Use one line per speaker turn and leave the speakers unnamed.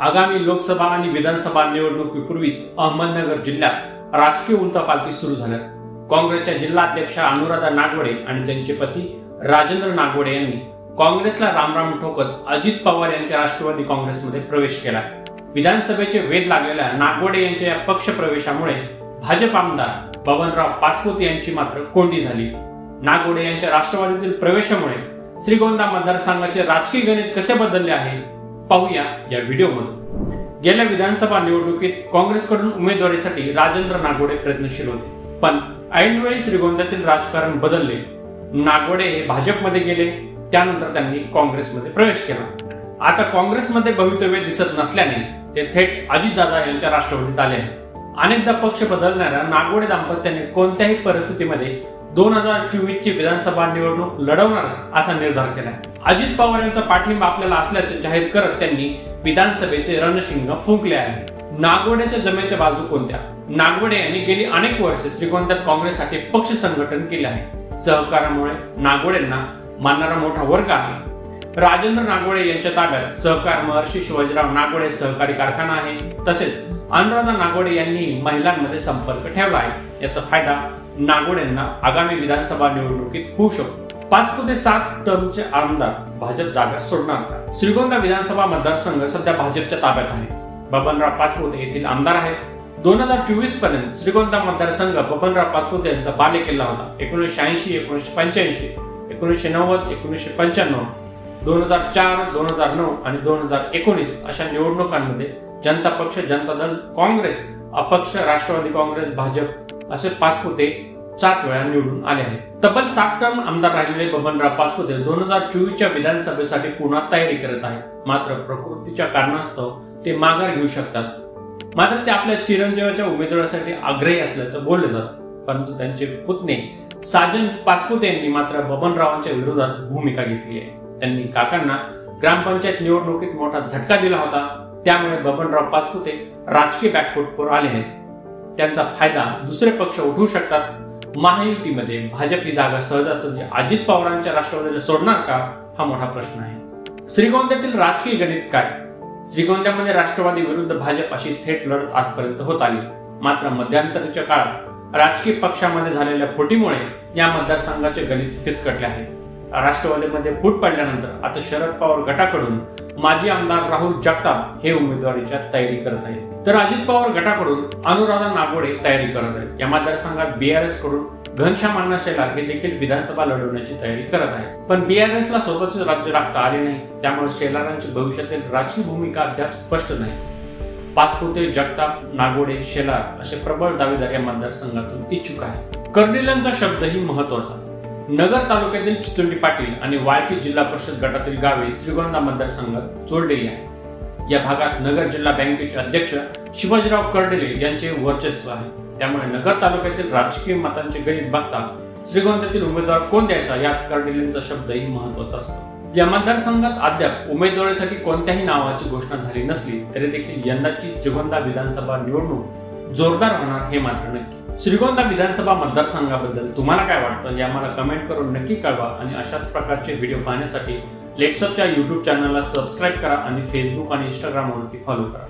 आगामी लोकसभा आणि विधानसभा निवडणुकीपूर्वीच अहमदनगर जिल्ह्यात राजकीय उलथापालथी सुरू झाल्या काँग्रेसच्या जिल्हाध्यक्षा अनुराधा नागवडे आणि त्यांचे पती राजेंद्र नागवडे यांनी काँग्रेसला रामराम ठोकत अजित पवार यांच्या राष्ट्रवादी काँग्रेसमध्ये प्रवेश केला. विधानसभेचे वेध लागलेल्या नागवडे यांच्या या पक्ष प्रवेशामुळे भाजप आमदार बबनराव पाचपुते यांची मात्र कोंडी झाली. नागवडे यांच्या राष्ट्रवादीतील प्रवेशामुळे श्रीगोंदा मतदारसंघाचे राजकीय गणित कसे बदलले आहे? पाहूया या व्हिडिओमध्ये गेल्या विधानसभा निवडणुकीत काँग्रेसकडून उमेदवारीसाठी राजेंद्र नागोडे प्रयत्नशील होते. पण ऐनवेळी श्रीगोंद्यातील राजकारण बदलले. नागोडे हे भाजपमध्ये गेले त्यानंतर त्यांनी काँग्रेसमध्ये प्रवेश केला. आता काँग्रेसमध्ये भवितव्य दिसत नसल्याने ते थेट अजितदादा यांच्या राष्ट्रवादीत आले आहेत. अनेकदा पक्ष बदलणाऱ्या नागोडे दाम्पत्याने कोणत्याही परिस्थितीमध्ये दोन हजार चोवीस ची विधानसभा निवडणूक लढवणारच असा निर्धार केला अजित पवार यांचा पाठिंबा आपल्याला असल्याचे जाहीर करत त्यांनी विधानसभेचे रणशिंग फुंकले आहे. नागवड्याच्या जमेच्या बाजू कोणत्या? नागवडे यांनी गेली अनेक वर्षे श्रीगोंद्यात काँग्रेससाठी पक्ष संघटन केले आहे. सहकारामुळे नागवडेंना मानणारा मोठा वर्ग आहे. राजेंद्र नागवडे यांच्या ताब्यात सहकार महर्षी शिवाजीराव नागवडे सहकारी कारखाना आहे. तसेच अनुराधा नागवडे यांनी महिलांमध्ये संपर्क ठेवला आहे. याचा फायदा नागवडेंना आगामी विधानसभा निवडणुकीत होऊ शकतो. पाच ते सात टर्मचे आमदार भाजप जागा सोडणार का? श्रीगोंदा विधानसभा मतदारसंघ सध्या भाजपच्या ताब्यात आहे. बबनराव पाचपुते येथील आमदार आहेत. दोन हजार चोवीसपर्यंत श्रीगोंदा मतदारसंघ बबनराव पाचपुते यांचा बाले किल्ला होता. एकोणीसशे ऐंशी एकोणीसशे पंच्याऐंशी एकोणीसशे नव्वद एकोणीसशे पंच्याण्णव दोन हजार चार दोन हजार नऊ आणि दोन हजार एकोणीस अशा निवडणुकांमध्ये जनता पक्ष जनता दल काँग्रेस अपक्ष राष्ट्रवादी काँग्रेस भाजप असे पाचपुते सात वेळा निवडून आले आहेत. तब्बल सात टर्म आमदार राहिलेले बबनराव पाचपुते दोन हजार चोवीसच्या विधानसभेसाठी पुन्हा तयारी करत आहेत. मात्र प्रकृतीच्या कारणास्तव ते माघार घेऊ शकतात. मात्र ते आपल्या चिरंजीवाच्या उमेदवारासाठी आग्रही असल्याचं बोलले जात. परंतु त्यांचे पुतणे साजन पाचपुते यांनी मात्र बबनरावांच्या विरोधात भूमिका घेतली आहे. त्यांनी काकांना ग्रामपंचायत निवडणुकीत मोठा झटका दिला होता. त्यामुळे बबनराव पाचपुते राजकीय बॅकफुटवर आले आहेत. त्यांचा फायदा दुसरे पक्ष उठवू शकतात महायुतीमध्ये भाजप ही जागा सहजासहजी अजित पवारांच्या राष्ट्रवादीला सोडणार का हा मोठा प्रश्न आहे. श्रीगोंद्यातील राजकीय गणित काय? श्रीगोंद्यामध्ये राष्ट्रवादी विरुद्ध भाजप अशी थेट लढत आजपर्यंत होत आली. मात्र मध्यंतरीच्या काळात राजकीय पक्षामध्ये झालेल्या फुटीमुळे या मतदारसंघाचे गणित फिसकटले आहे. राष्ट्रवादीमध्ये फूट पडल्यानंतर आता शरद पवार गटाकडून माजी आमदार राहुल जगताप हे उमेदवारीच्या तयारी करत आहेत. तर अजित पवार गटाकडून अनुराधा नागोडे तयारी करत आहेत. या मतदारसंघात बीआरएसकडून घनश्याम अण्णा शेलार देखील विधानसभा लढवण्याची तयारी करत आहे पण बीआरएस ला स्वतःचे राज्य राखता आले नाही. त्यामुळे शेलारांची भविष्यातील राजकीय भूमिका अद्याप स्पष्ट नाही. पाचपुते जगताप नागोडे शेलार असे प्रबळ दावेदार या मतदारसंघातून इच्छुक आहे कर्डिलांचा शब्दही महत्त्वाचा नगर तालुक्यातील चिचुंडी पाटील आणि वाळकी जिल्हा परिषद गटातील गावे श्रीगोंदा मतदारसंघात जोडलेली आहे या भागात नगर जिल्हा बँकेचे अध्यक्ष शिवाजीराव कर्डिले यांचे वर्चस्व आहे. त्यामुळे नगर तालुक्यातील राजकीय मतांचे गणित बघता श्रीगोंद्यातील उमेदवार कोण द्यायचा यात कर्डिलेंचा शब्दही महत्त्वाचा असतो. या मतदारसंघात अद्याप उमेदवारीसाठी कोणत्याही नावाची घोषणा झाली नसली तरी देखील यंदाची श्रीगोंदा विधानसभा निवडणूक जोरदार होणार हे मात्र नक्की. श्रीगोंदा विधानसभा मतदारसंघाबद्दल तुम्हाला काय वाटतं हे आम्हाला कमेंट करून नक्की कळवा आणि अशाच प्रकारचे व्हिडिओ पाहण्यासाठी लेट्सअपच्या यूट्यूब चॅनलला सबस्क्राईब करा आणि फेसबुक आणि इंस्टाग्रामवरती फॉलो करा.